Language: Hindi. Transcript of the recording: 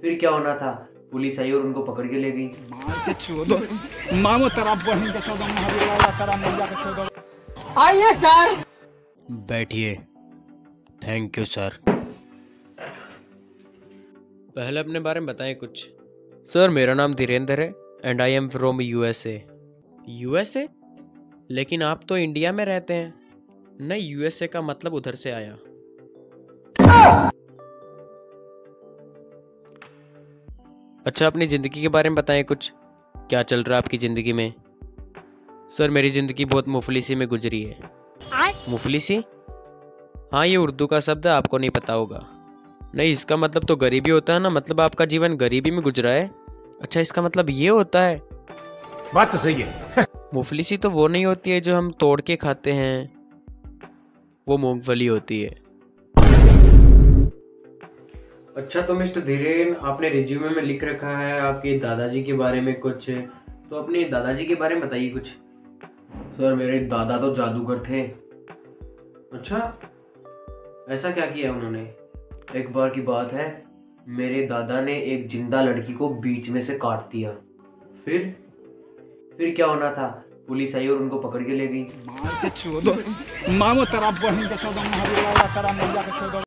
फिर क्या होना था? पुलिस आई और उनको पकड़ के ले गई। मार के चोदो मामो तेरा बहन के चोदो महावीर तेरा मैया के चोदो आइए सर। बैठिए। थैंक यू सर पहले अपने बारे में बताएँ कुछ। सर मेरा नाम धीरेन्द्र है and I am from USA USA लेकिन आप तो इंडिया में रहते हैं। नहीं यूएसए का मतलब उधर से आया। अच्छा अपनी ज़िंदगी के बारे में बताएँ कुछ। क्या चल रहा है आपकी ज़िंदगी में? सर मेरी ज़िंदगी बहुत मुफलिसी में गुजरी है। मुफलिसी हाँ ये उर्दू का शब्द है आपको नहीं पता होगा। नहीं इसका मतलब तो गरीबी होता है ना? मतलब आपका जीवन गरीबी में गुजरा है? अच्छा इसका मतलब ये होता है। बात तो सही है। मुफलिसी तो वो नहीं होती है जो हम तोड़ के खाते हैं। वो मूंगफली होती है। अच्छा तो मिस्टर धीरेन, आपने रिज्यूमे में लिख रखा है, आपके दादाजी के बारे में कुछ? तो अपने दादाजी के बारे में बताइए कुछ। सर, मेरे दादा तो जादूगर थे। अच्छा ऐसा क्या किया उन्होंने? एक बार की बात है, मेरे दादा ने एक ज़िंदा लड़की को बीच में से काट दिया। फिर? फिर क्या होना था? पुलिस आई और उनको पकड़ के ले गई।